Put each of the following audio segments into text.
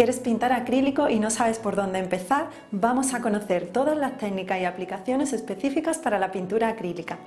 ¿Quieres pintar acrílico y no sabes por dónde empezar? Vamos a conocer todas las técnicas y aplicaciones específicas para la pintura acrílica.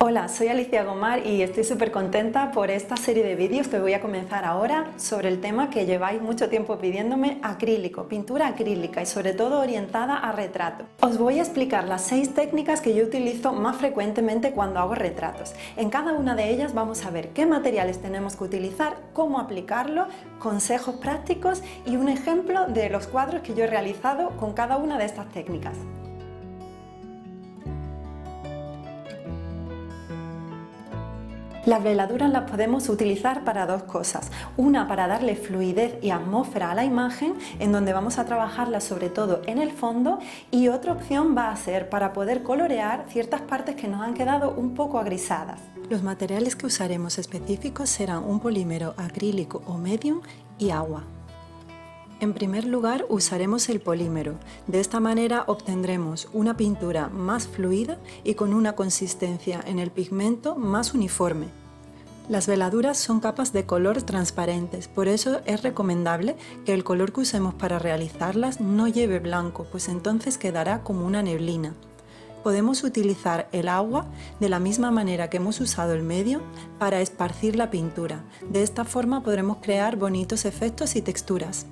Hola, soy Alicia Gomar y estoy súper contenta por esta serie de vídeos que voy a comenzar ahora sobre el tema que lleváis mucho tiempo pidiéndome, acrílico, pintura acrílica y sobre todo orientada a retrato. Os voy a explicar las seis técnicas que yo utilizo más frecuentemente cuando hago retratos. En cada una de ellas vamos a ver qué materiales tenemos que utilizar, cómo aplicarlo, consejos prácticos y un ejemplo de los cuadros que yo he realizado con cada una de estas técnicas. Las veladuras las podemos utilizar para dos cosas. Una para darle fluidez y atmósfera a la imagen, en donde vamos a trabajarla sobre todo en el fondo, y otra opción va a ser para poder colorear ciertas partes que nos han quedado un poco agrisadas. Los materiales que usaremos específicos serán un polímero acrílico o medium y agua. En primer lugar usaremos el polímero. De esta manera obtendremos una pintura más fluida y con una consistencia en el pigmento más uniforme. Las veladuras son capas de color transparentes, por eso es recomendable que el color que usemos para realizarlas no lleve blanco, pues entonces quedará como una neblina. Podemos utilizar el agua de la misma manera que hemos usado el medio para esparcir la pintura. De esta forma podremos crear bonitos efectos y texturas.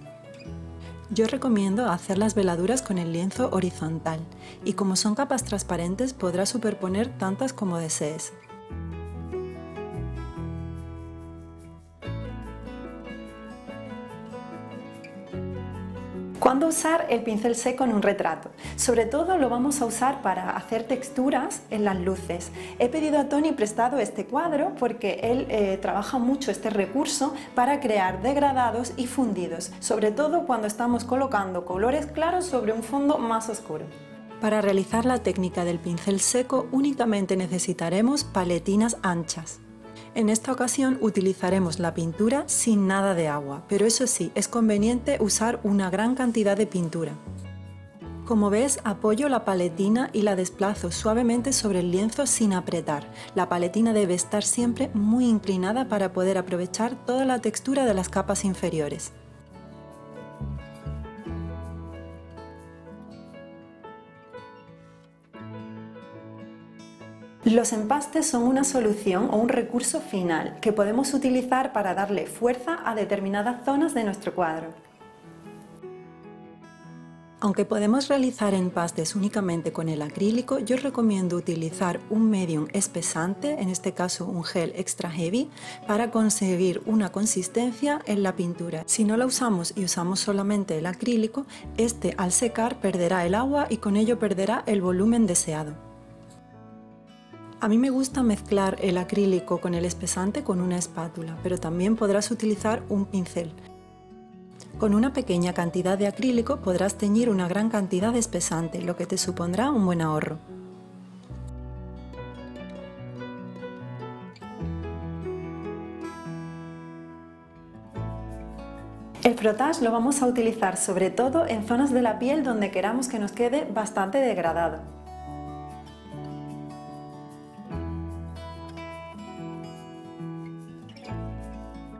Yo recomiendo hacer las veladuras con el lienzo horizontal y como son capas transparentes podrás superponer tantas como desees. ¿Cuándo usar el pincel seco en un retrato? Sobre todo lo vamos a usar para hacer texturas en las luces. He pedido a Tony prestado este cuadro porque él eh, trabaja mucho este recurso para crear degradados y fundidos, sobre todo cuando estamos colocando colores claros sobre un fondo más oscuro. Para realizar la técnica del pincel seco únicamente necesitaremos paletinas anchas. En esta ocasión utilizaremos la pintura sin nada de agua, pero eso sí, es conveniente usar una gran cantidad de pintura. Como ves, apoyo la paletina y la desplazo suavemente sobre el lienzo sin apretar. La paletina debe estar siempre muy inclinada para poder aprovechar toda la textura de las capas inferiores. Los empastes son una solución o un recurso final que podemos utilizar para darle fuerza a determinadas zonas de nuestro cuadro. Aunque podemos realizar empastes únicamente con el acrílico, yo recomiendo utilizar un medium espesante, en este caso un gel extra heavy, para conseguir una consistencia en la pintura. Si no la usamos y usamos solamente el acrílico, este al secar perderá el agua y con ello perderá el volumen deseado. A mí me gusta mezclar el acrílico con el espesante con una espátula, pero también podrás utilizar un pincel. Con una pequeña cantidad de acrílico podrás teñir una gran cantidad de espesante, lo que te supondrá un buen ahorro. El frotage lo vamos a utilizar sobre todo en zonas de la piel donde queramos que nos quede bastante degradado.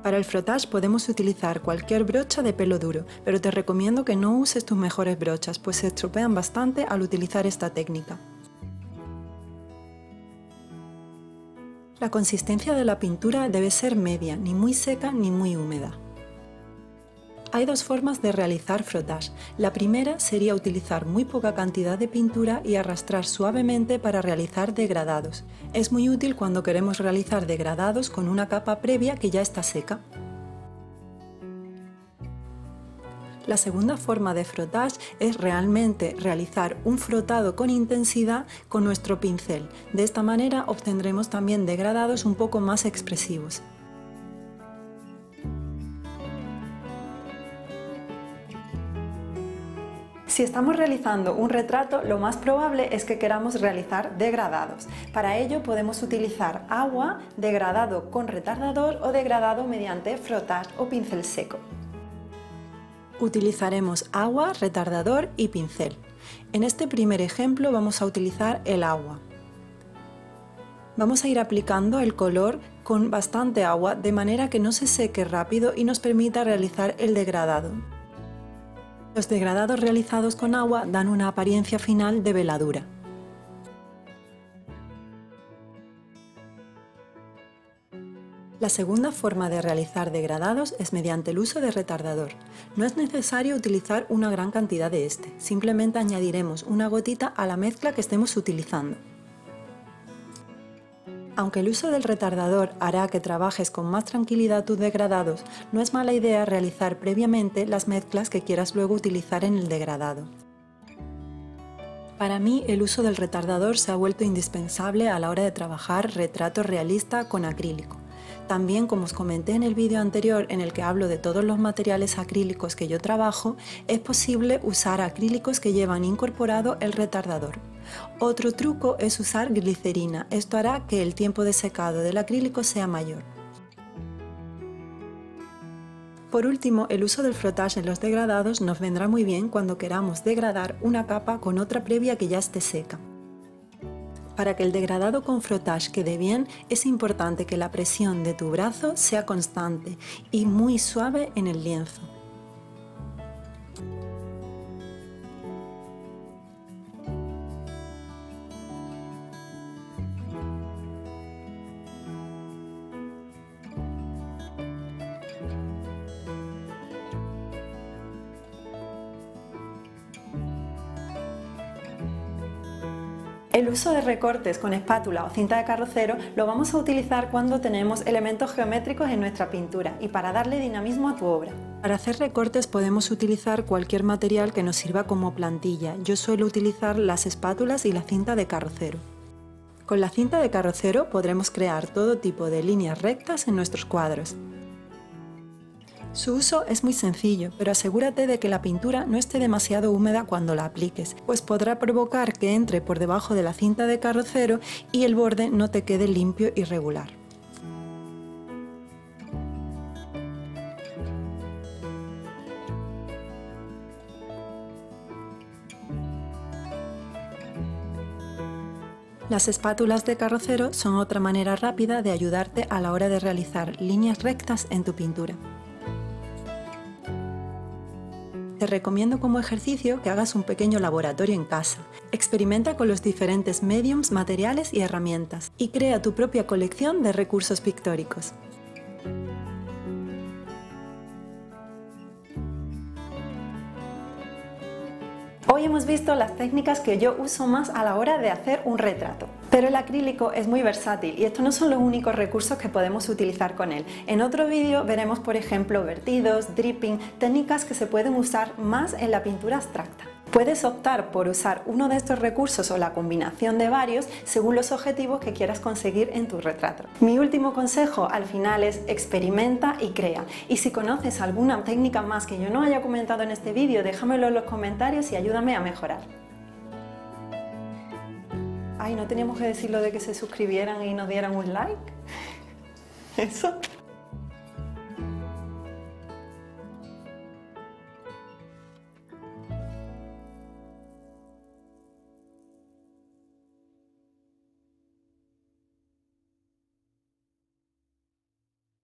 Para el frotage podemos utilizar cualquier brocha de pelo duro, pero te recomiendo que no uses tus mejores brochas, pues se estropean bastante al utilizar esta técnica. La consistencia de la pintura debe ser media, ni muy seca ni muy húmeda. Hay dos formas de realizar frotage. La primera sería utilizar muy poca cantidad de pintura y arrastrar suavemente para realizar degradados. Es muy útil cuando queremos realizar degradados con una capa previa que ya está seca. La segunda forma de frotage es realmente realizar un frotado con intensidad con nuestro pincel. De esta manera obtendremos también degradados un poco más expresivos. Si estamos realizando un retrato, lo más probable es que queramos realizar degradados. Para ello podemos utilizar agua, degradado con retardador o degradado mediante frotar o pincel seco. Utilizaremos agua, retardador y pincel. En este primer ejemplo vamos a utilizar el agua. Vamos a ir aplicando el color con bastante agua de manera que no se seque rápido y nos permita realizar el degradado. Los degradados realizados con agua dan una apariencia final de veladura. La segunda forma de realizar degradados es mediante el uso de retardador. No es necesario utilizar una gran cantidad de este, simplemente añadiremos una gotita a la mezcla que estemos utilizando. Aunque el uso del retardador hará que trabajes con más tranquilidad tus degradados, no es mala idea realizar previamente las mezclas que quieras luego utilizar en el degradado. Para mí el uso del retardador se ha vuelto indispensable a la hora de trabajar retrato realista con acrílico. También, como os comenté en el vídeo anterior en el que hablo de todos los materiales acrílicos que yo trabajo, es posible usar acrílicos que llevan incorporado el retardador. Otro truco es usar glicerina, esto hará que el tiempo de secado del acrílico sea mayor. Por último, el uso del frotage en los degradados nos vendrá muy bien cuando queramos degradar una capa con otra previa que ya esté seca. Para que el degradado con frotage quede bien, es importante que la presión de tu brazo sea constante y muy suave en el lienzo. El uso de recortes con espátula o cinta de carrocero lo vamos a utilizar cuando tenemos elementos geométricos en nuestra pintura y para darle dinamismo a tu obra. Para hacer recortes podemos utilizar cualquier material que nos sirva como plantilla. Yo suelo utilizar las espátulas y la cinta de carrocero. Con la cinta de carrocero podremos crear todo tipo de líneas rectas en nuestros cuadros. Su uso es muy sencillo, pero asegúrate de que la pintura no esté demasiado húmeda cuando la apliques, pues podrá provocar que entre por debajo de la cinta de carrocero y el borde no te quede limpio y regular. Las espátulas de carrocero son otra manera rápida de ayudarte a la hora de realizar líneas rectas en tu pintura. Te recomiendo como ejercicio que hagas un pequeño laboratorio en casa. Experimenta con los diferentes mediums, materiales y herramientas y crea tu propia colección de recursos pictóricos. Hoy hemos visto las técnicas que yo uso más a la hora de hacer un retrato. Pero el acrílico es muy versátil y estos no son los únicos recursos que podemos utilizar con él. En otro vídeo veremos por ejemplo vertidos, dripping, técnicas que se pueden usar más en la pintura abstracta. Puedes optar por usar uno de estos recursos o la combinación de varios según los objetivos que quieras conseguir en tu retrato. Mi último consejo al final es experimenta y crea. Y si conoces alguna técnica más que yo no haya comentado en este vídeo, déjamelo en los comentarios y ayúdame a mejorar. Ay, ¿no teníamos que decirlo de que se suscribieran y nos dieran un like? Eso.